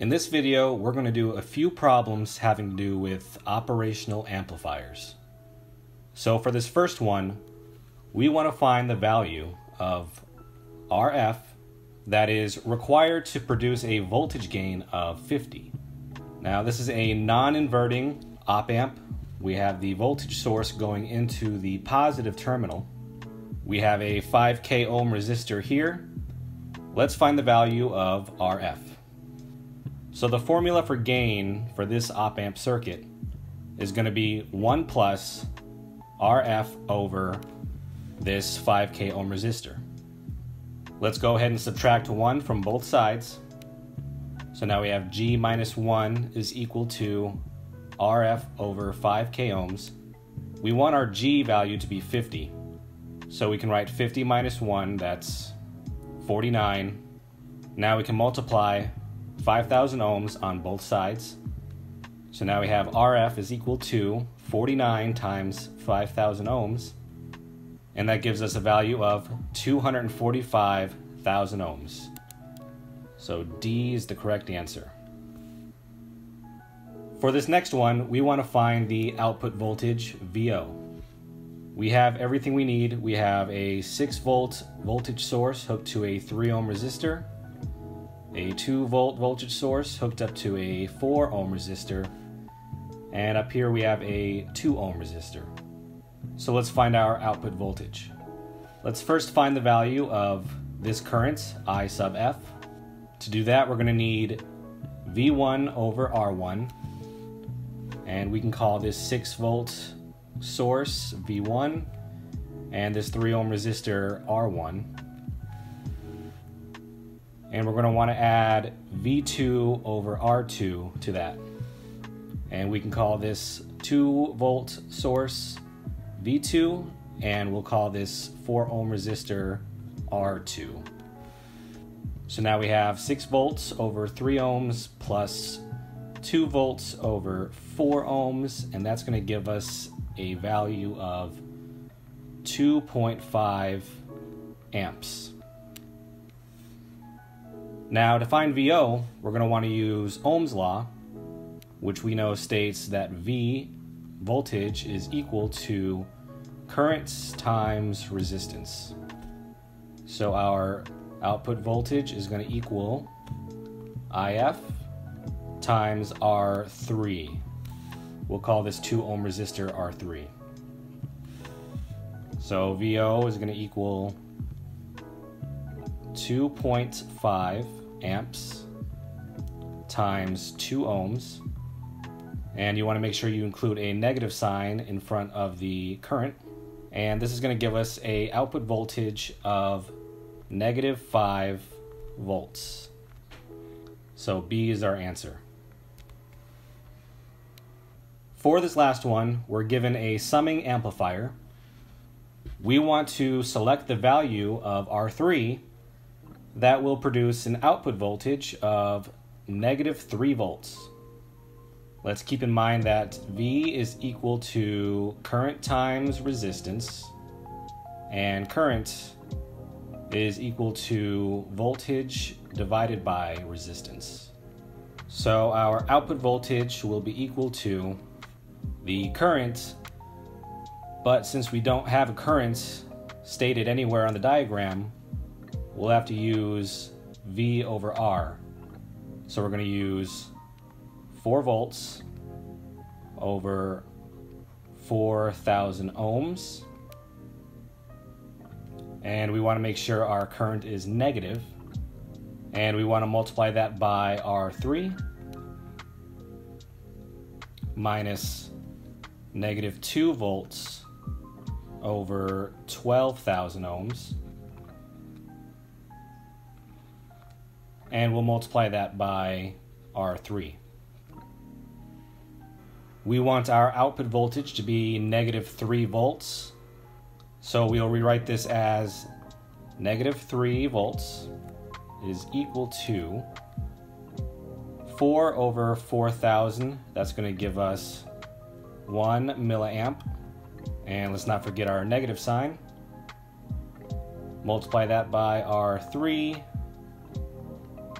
In this video, we're going to do a few problems having to do with operational amplifiers. So for this first one, we want to find the value of RF that is required to produce a voltage gain of 50. Now this is a non-inverting op amp. We have the voltage source going into the positive terminal. We have a 5k ohm resistor here. Let's find the value of RF. So the formula for gain for this op amp circuit is going to be 1 plus RF over this 5k ohm resistor. Let's go ahead and subtract 1 from both sides. So now we have G minus 1 is equal to RF over 5k ohms. We want our G value to be 50. So we can write 50 minus 1, that's 49. Now we can multiply 5,000 ohms on both sides. So now we have RF is equal to 49 times 5,000 ohms, and that gives us a value of 245,000 ohms. So D is the correct answer. For this next one, we want to find the output voltage VO. We have everything we need. We have a 6 volt voltage source hooked to a 3 ohm resistor, a 2 volt voltage source hooked up to a 4 ohm resistor, and up here we have a 2 ohm resistor. So let's find our output voltage. Let's first find the value of this current, I sub F. To do that, we're going to need V1 over R1, and we can call this 6 volt source V1 and this 3 ohm resistor R1 and we're going to want to add V2 over R2 to that. And we can call this 2 volt source V2, and we'll call this 4 ohm resistor R2. So now we have 6 volts over 3 ohms plus 2 volts over 4 ohms, and that's going to give us a value of 2.5 amps. Now to find VO, we're going to want to use Ohm's law, which we know states that V voltage is equal to current times resistance. So our output voltage is going to equal IF times R3. We'll call this 2 ohm resistor R3. So VO is going to equal 2.5 amps times 2 ohms. And you want to make sure you include a negative sign in front of the current. And this is going to give us a output voltage of negative 5 volts. So B is our answer. For this last one, we're given a summing amplifier. We want to select the value of R3 that will produce an output voltage of negative 3 volts. Let's keep in mind that V is equal to current times resistance, and current is equal to voltage divided by resistance. So our output voltage will be equal to the current, but since we don't have a current stated anywhere on the diagram, we'll have to use V over R. So we're going to use 4 volts over 4,000 ohms. And we want to make sure our current is negative. And we want to multiply that by R3 minus negative 2 volts over 12,000 ohms. And we'll multiply that by R3. We want our output voltage to be negative 3 volts, so we'll rewrite this as negative 3 volts is equal to 4 over 4,000. That's going to give us 1 milliamp. And let's not forget our negative sign. Multiply that by R3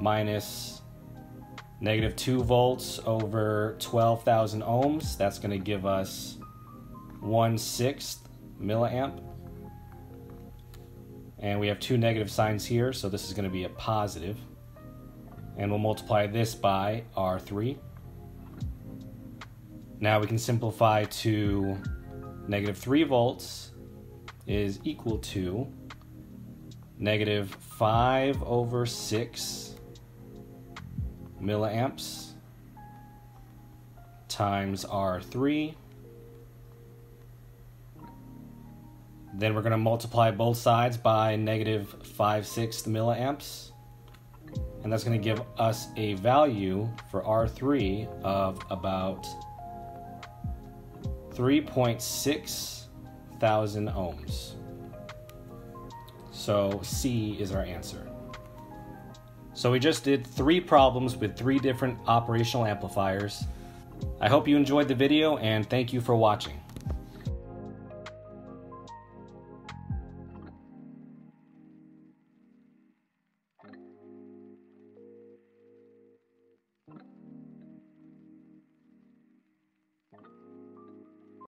minus Negative 2 volts over 12,000 ohms. That's going to give us 1 sixth milliamp. And we have two negative signs here, so this is going to be a positive. And we'll multiply this by R3. Now we can simplify to negative 3 volts is equal to negative 5 over 6 milliamps times R3. Then we're going to multiply both sides by negative 5 sixths milliamps. And that's going to give us a value for R3 of about 3.6 thousand ohms. So C is our answer. So we just did three problems with three different operational amplifiers. I hope you enjoyed the video and thank you for watching.